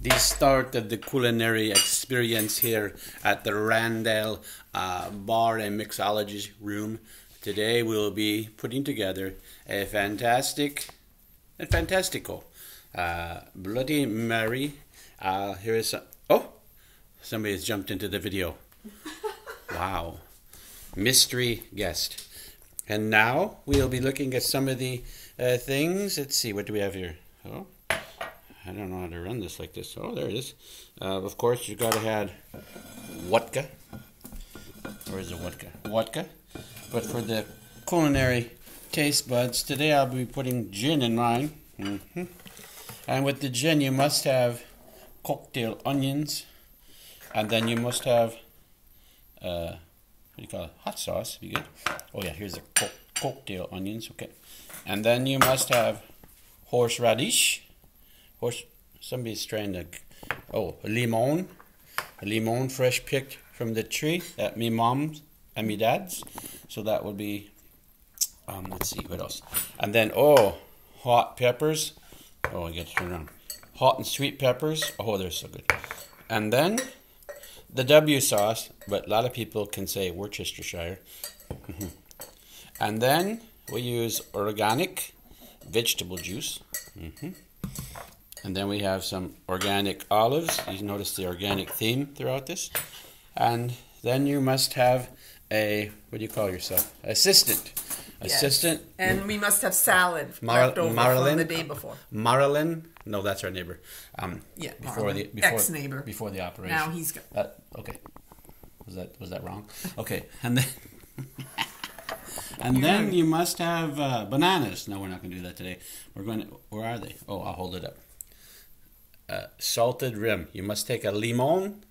the start of the culinary experience here at the Randall uh, Bar and Mixology Room. Today we'll be putting together a fantastic, a fantastico, uh, Bloody Mary. Uh, here is some, oh, somebody has jumped into the video. Wow, mystery guest. And now we'll be looking at some of the uh, things. Let's see, what do we have here? Oh. I don't know how to run this like this. Oh, there it is. Uh, of course, you've gotta have vodka. Where is the vodka? Vodka. But for the culinary taste buds, today I'll be putting gin in mine. Mm-hmm. And with the gin, you must have cocktail onions, and then you must have uh, what do you call it? Hot sauce. Be good. Oh yeah, here's the co- cocktail onions. Okay, and then you must have horseradish horse somebody's trying to oh a limon a limon fresh picked from the tree at me mom's and me dad's. So that would be um let's see what else? And then oh hot peppers. Oh i get to turn around hot and sweet peppers. Oh they're so good. And then the w sauce but a lot of people can say worcestershire. And then we use organic vegetable juice. Mm-hmm. And then we have some organic olives. You notice the organic theme throughout this. And then you must have a, what do you call yourself? Assistant. Yes. Assistant. And we must have salad Mar- left over Marilyn, from the day before. Marilyn. No, that's our neighbor. Um, yeah, before the before, ex-neighbor. Before the operation. Now he's got. Uh, okay. Was that was that wrong? Okay, and then and then you must have uh, bananas. No, we're not going to do that today. We're going. To, where are they? Oh, I'll hold it up uh, salted rim. You must take a limon,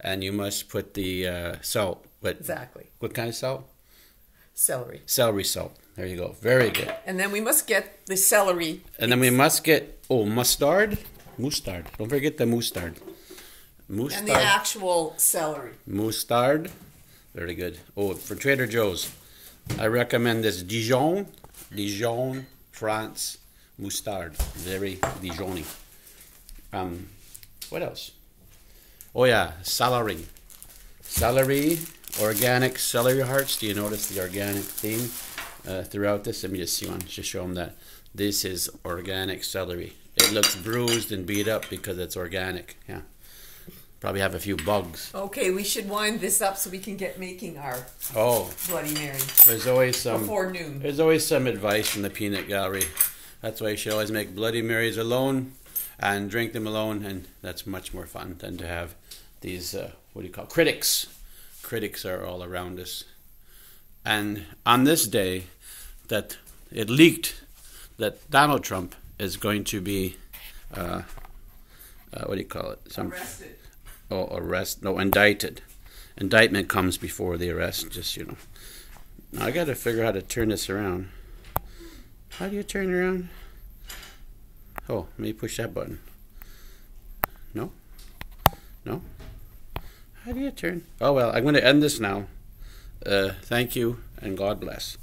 and you must put the uh, salt. What exactly? What kind of salt? Celery. Celery salt. There you go. Very good. And then we must get the celery. And then we must get oh mustard, mustard. Don't forget the mustard. Mustard. And the actual celery. Mustard. Very good. Oh, for Trader Joe's, I recommend this Dijon, Dijon, France mustard. Very Dijony. Um, what else? Oh yeah, celery. Celery, organic celery hearts. Do you notice the organic theme uh, throughout this? Let me just see one. Just show them that this is organic celery. It looks bruised and beat up because it's organic. Yeah. Probably have a few bugs. Okay, we should wind this up so we can get making our oh Bloody Mary. There's always some before noon. There's always some advice from the peanut gallery. That's why you should always make Bloody Marys alone and drink them alone, and that's much more fun than to have these uh, what do you call critics. Critics are all around us, and on this day, that it leaked that Donald Trump is going to be uh, uh, what do you call it? Some arrested. Oh, arrest? No, indicted. Indictment comes before the arrest. Just you know. Now I got to figure out how to turn this around. How do you turn around? Oh, let me push that button. No? No? How do you turn? Oh, well, I'm going to end this now. Uh, thank you, and God bless.